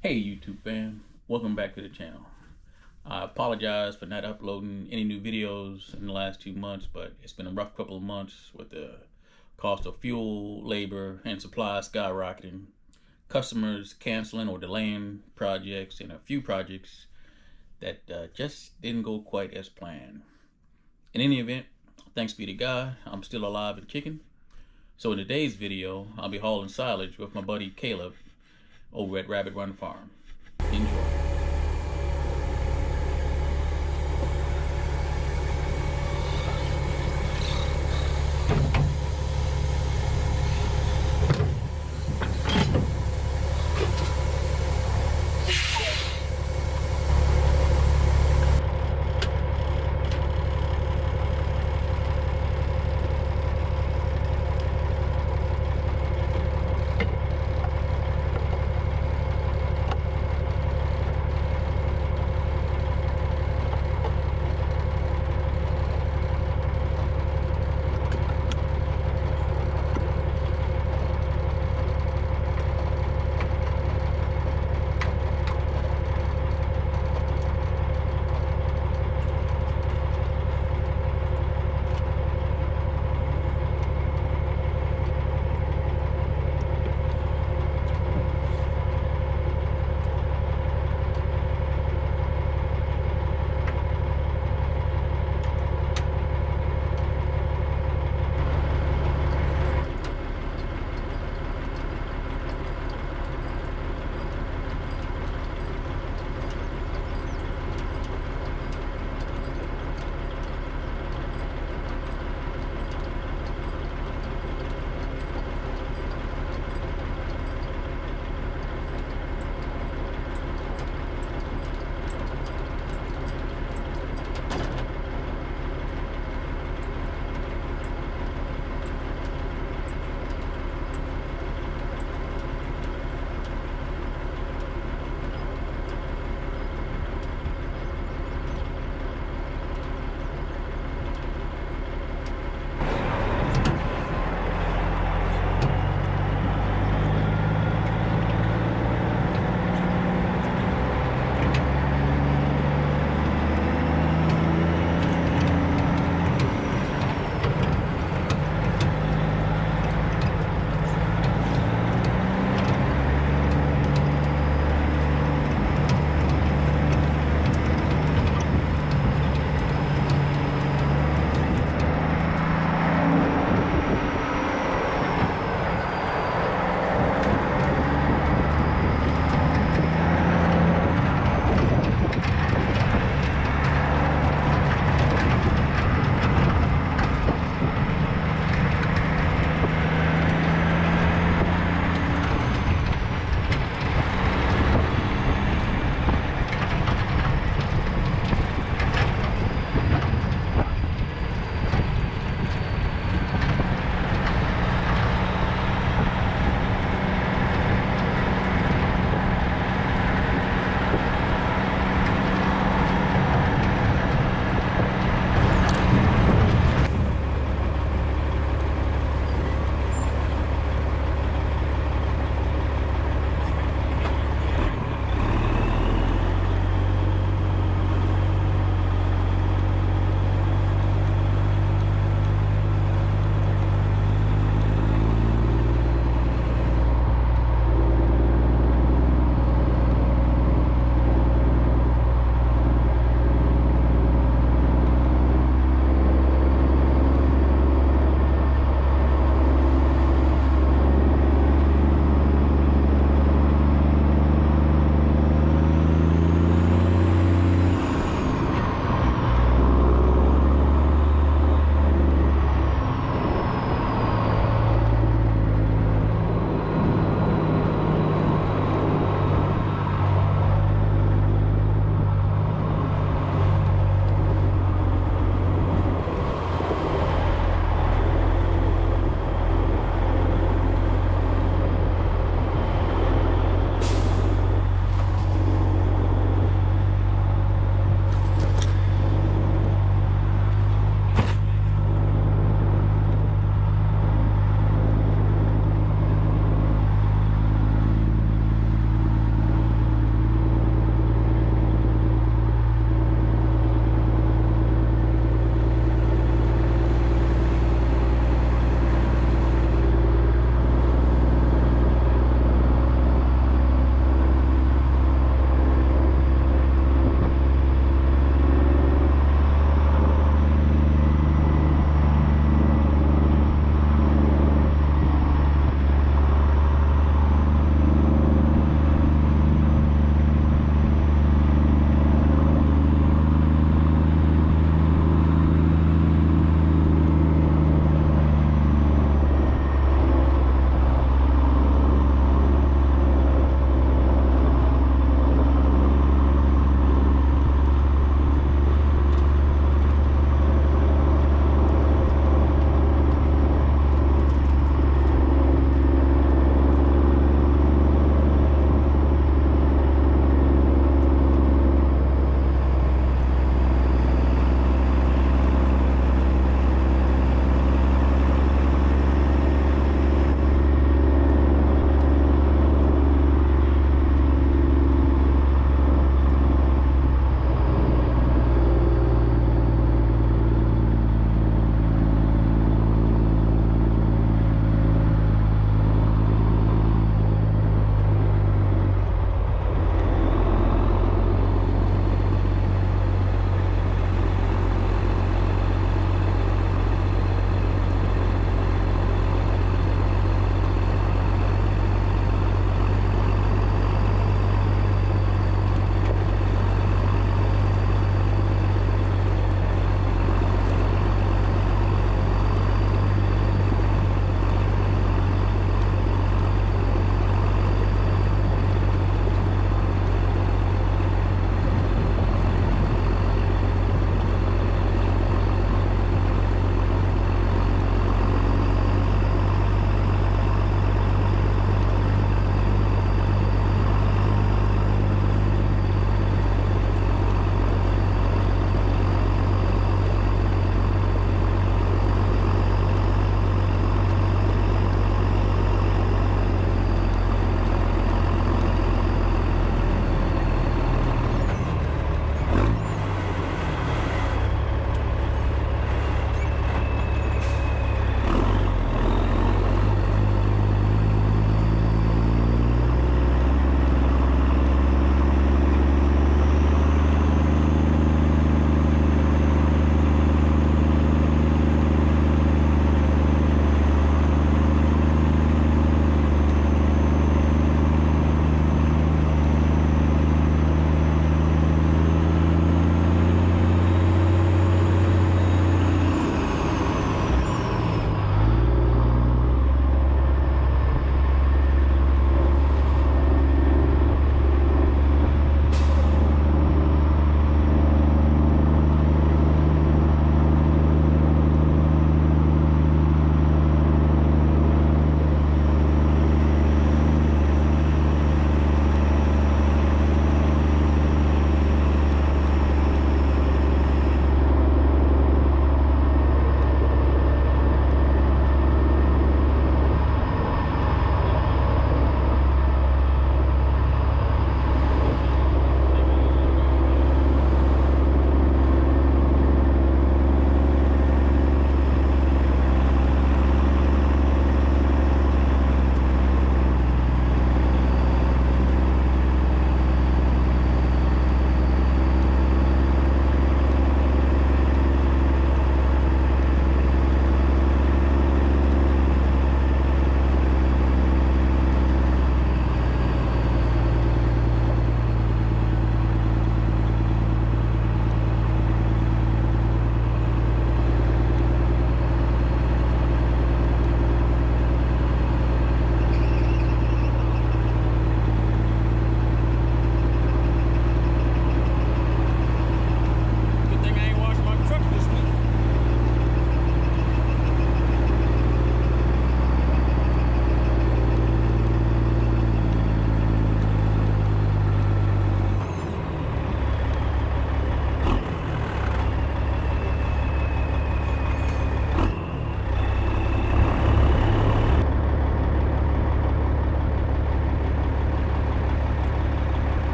Hey YouTube fam, welcome back to the channel. I apologize for not uploading any new videos in the last two months, but it's been a rough couple of months with the cost of fuel, labor, and supplies skyrocketing, customers canceling or delaying projects, and a few projects that uh, just didn't go quite as planned. In any event, thanks be to God, I'm still alive and kicking. So in today's video, I'll be hauling silage with my buddy Caleb over at Rabbit Run Farm. Enjoy.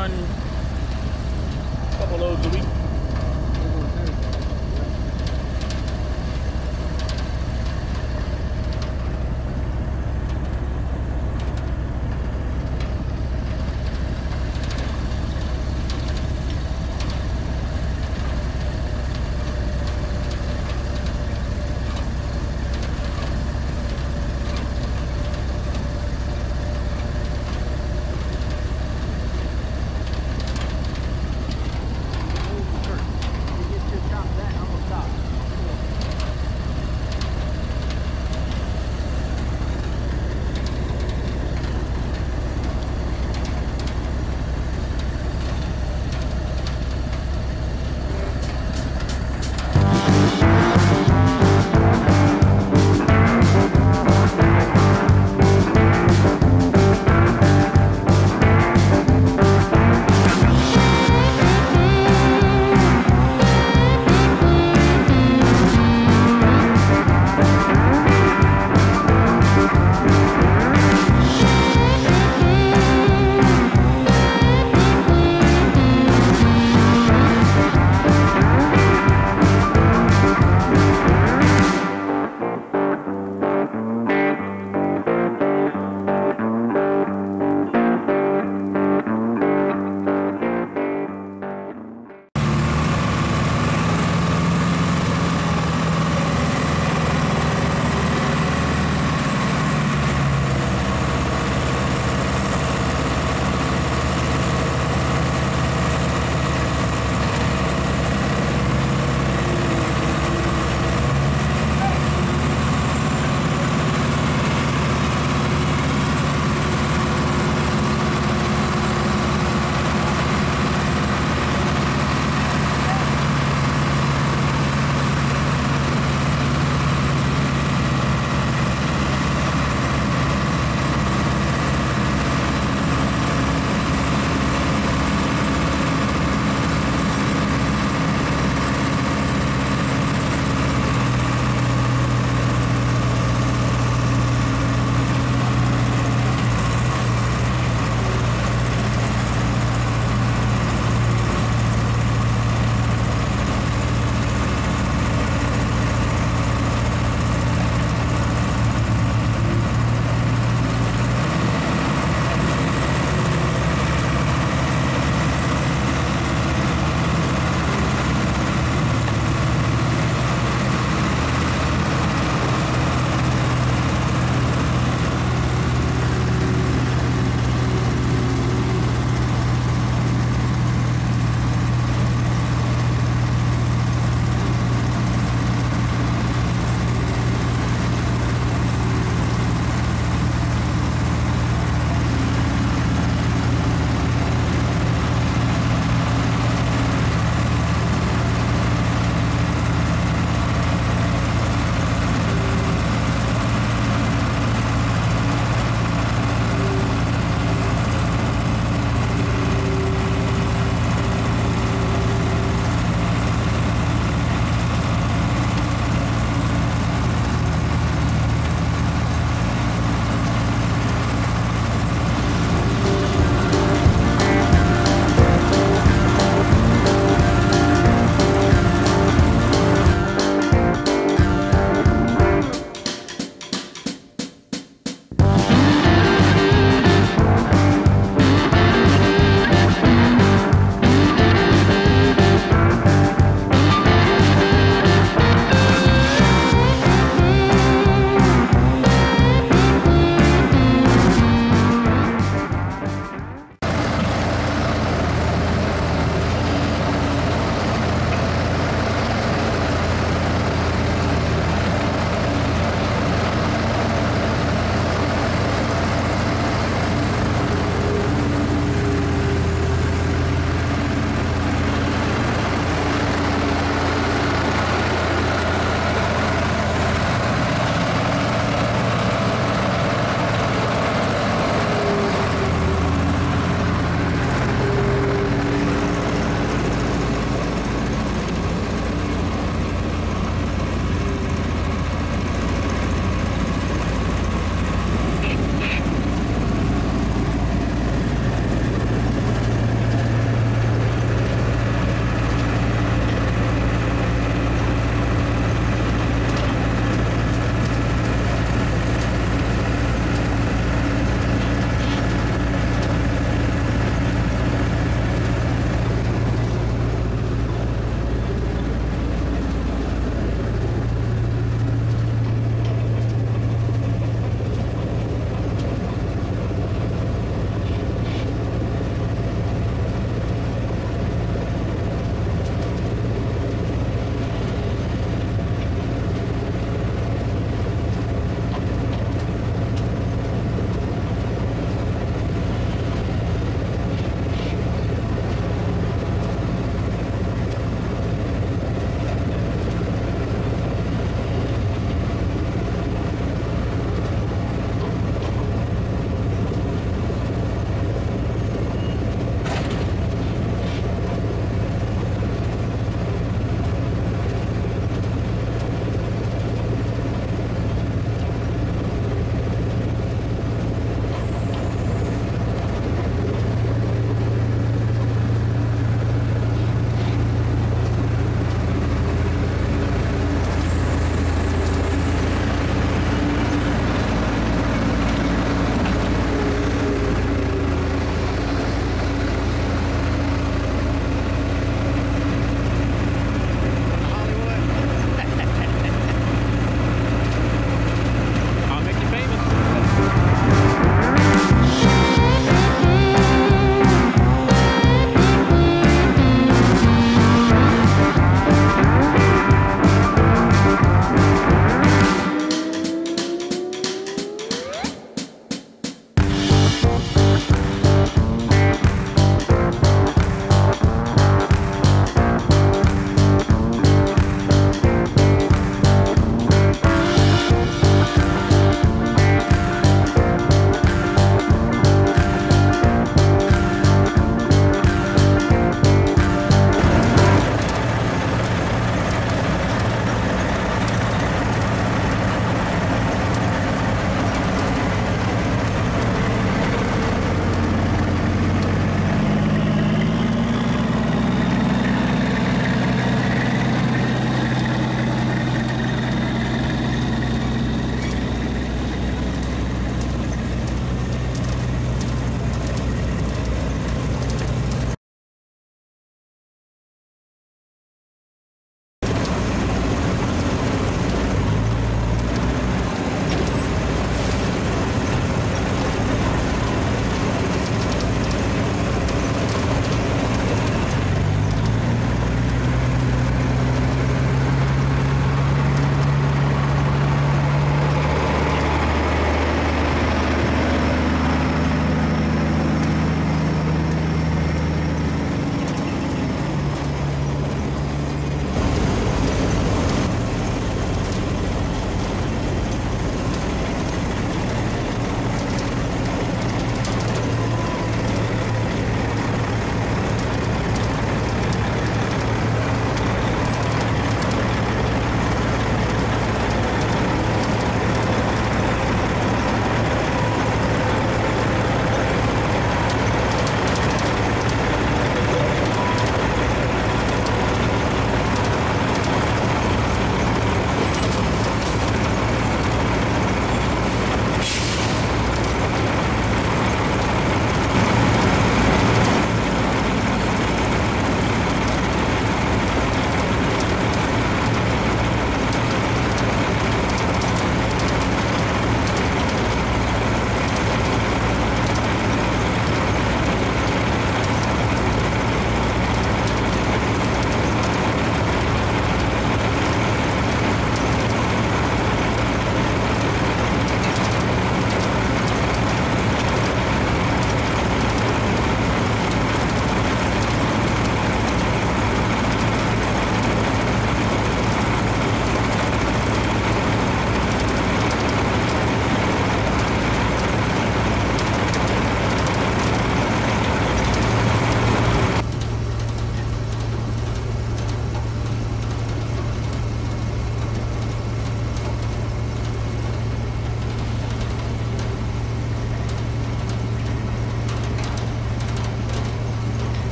Run a couple loads a week.